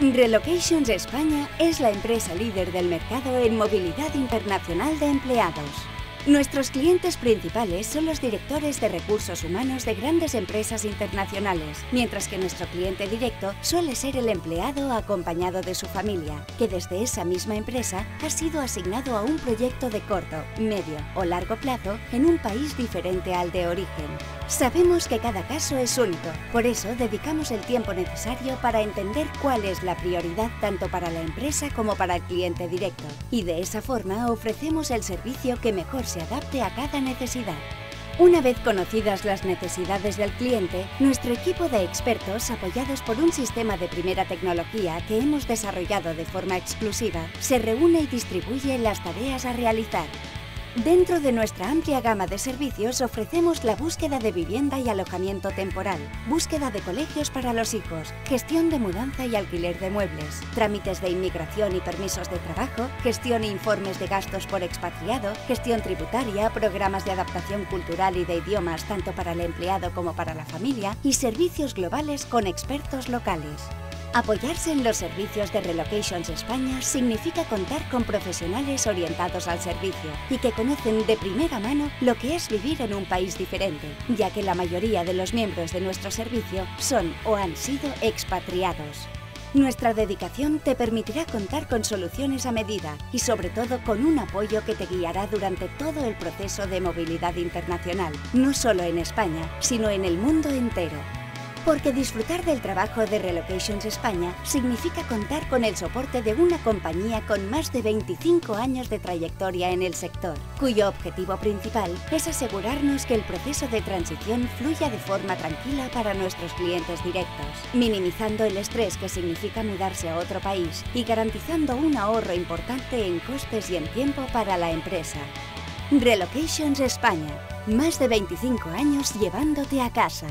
Relocations España es la empresa líder del mercado en movilidad internacional de empleados. Nuestros clientes principales son los directores de recursos humanos de grandes empresas internacionales, mientras que nuestro cliente directo suele ser el empleado acompañado de su familia, que desde esa misma empresa ha sido asignado a un proyecto de corto, medio o largo plazo en un país diferente al de origen. Sabemos que cada caso es único, por eso dedicamos el tiempo necesario para entender cuál es la prioridad tanto para la empresa como para el cliente directo, y de esa forma ofrecemos el servicio que mejor se adapte a cada necesidad. Una vez conocidas las necesidades del cliente, nuestro equipo de expertos, apoyados por un sistema de primera tecnología que hemos desarrollado de forma exclusiva, se reúne y distribuye las tareas a realizar, Dentro de nuestra amplia gama de servicios ofrecemos la búsqueda de vivienda y alojamiento temporal, búsqueda de colegios para los hijos, gestión de mudanza y alquiler de muebles, trámites de inmigración y permisos de trabajo, gestión e informes de gastos por expatriado, gestión tributaria, programas de adaptación cultural y de idiomas tanto para el empleado como para la familia y servicios globales con expertos locales. Apoyarse en los servicios de Relocations España significa contar con profesionales orientados al servicio y que conocen de primera mano lo que es vivir en un país diferente, ya que la mayoría de los miembros de nuestro servicio son o han sido expatriados. Nuestra dedicación te permitirá contar con soluciones a medida y sobre todo con un apoyo que te guiará durante todo el proceso de movilidad internacional, no solo en España, sino en el mundo entero. Porque disfrutar del trabajo de Relocations España significa contar con el soporte de una compañía con más de 25 años de trayectoria en el sector, cuyo objetivo principal es asegurarnos que el proceso de transición fluya de forma tranquila para nuestros clientes directos, minimizando el estrés que significa mudarse a otro país y garantizando un ahorro importante en costes y en tiempo para la empresa. Relocations España, más de 25 años llevándote a casa.